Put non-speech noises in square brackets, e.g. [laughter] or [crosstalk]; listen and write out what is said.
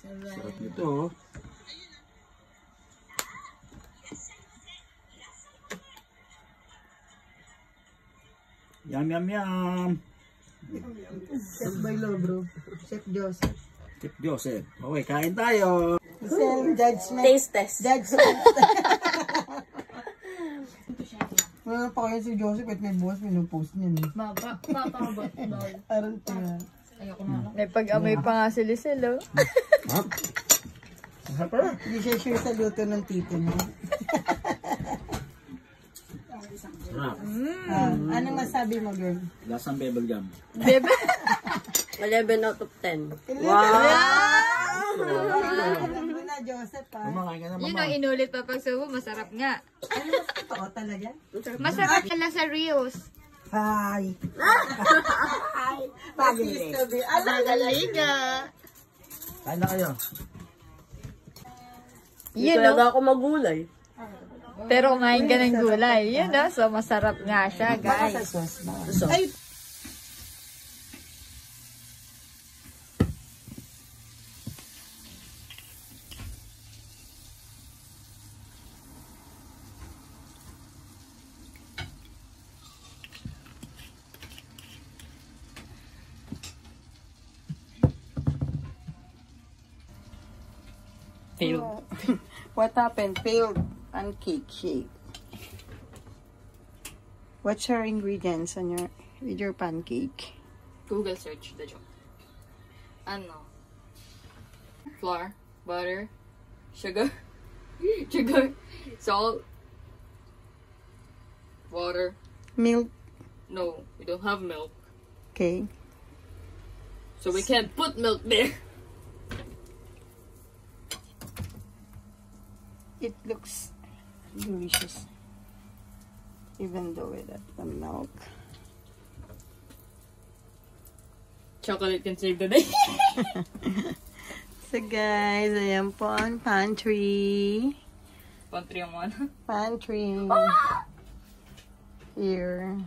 Sarap nito oh. Yum, yum, yum. Chef Bailo, bro. Chef Joseph. Chef Joseph. Okay, kain tayo. Sel, judgment. Taste test. Judgment. [laughs] Wala pa kayo si Joseph at may boss, pinupost niya. no? Mapa, papabot daw. Parang tinga. Ayoko na. May pag-amay pa nga si Lisel, oh. Hindi siya sure sa luto ng tito niya. Sarap. Ah, anong masabi mo, girl? Lasang bebel gum. Bebe. 11 out of 10. Alam mo na, Joseph, ha? Kumakain ka na Yun mama. ang inulit pa pag subo, masarap nga. Ano mas totoo talaga? Masarap sila sa Rios. Hi! Pagaling. Magaling nga. Kain na kayo. Hindi Yun, talaga no? ako magulay. Pero kumain ka ng gulay. Yun, no? So, masarap nga siya, guys. sauce ba? So, Ay! Failed. [laughs] What happened? Failed pancake shape. What's your ingredients on your with your pancake? Google search the joke. Ano? Flour, butter, sugar, [laughs] sugar, salt, water. Milk. No, we don't have milk. Okay. So we can't put milk there. It looks delicious. Even though without the milk. Chocolate can save the day. [laughs] So guys, ayan po ang pantry. Pantry ang one. Pantry. [laughs] Here.